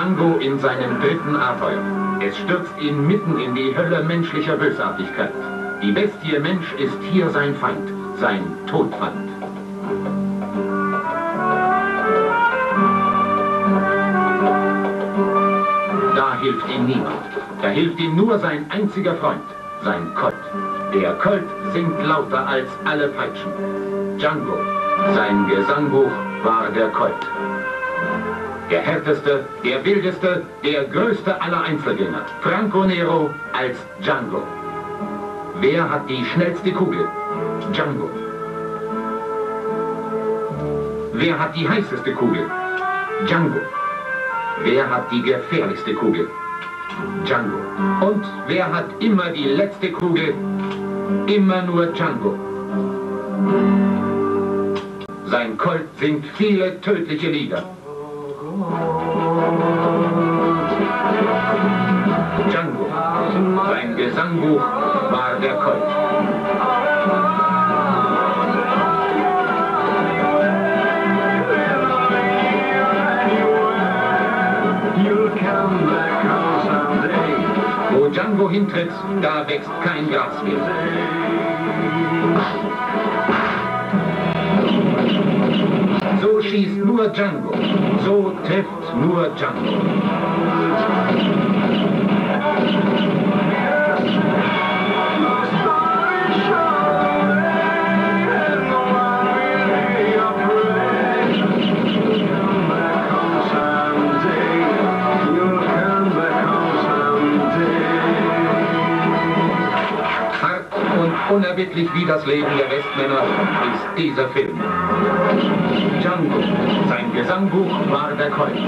Django in seinem dritten Abenteuer. Es stürzt ihn mitten in die Hölle menschlicher Bösartigkeit. Die Bestie Mensch ist hier sein Feind, sein Todfeind. Da hilft ihm niemand. Da hilft ihm nur sein einziger Freund, sein Colt. Der Colt singt lauter als alle Peitschen. Django, sein Gesangbuch war der Colt. Der härteste, der wildeste, der größte aller Einzelgänger. Franco Nero als Django. Wer hat die schnellste Kugel? Django. Wer hat die heißeste Kugel? Django. Wer hat die gefährlichste Kugel? Django. Und wer hat immer die letzte Kugel? Immer nur Django. Sein Colt singt viele tödliche Lieder. Django. Sein Gesangbuch war der Colt. Wo Django hintritt, da wächst kein Gras mehr. So schießt nur Django. So trifft nur Django. Hart und unerbittlich wie das Leben der Westmänner ist dieser Film. Django, sein Gesangbuch war der Colt.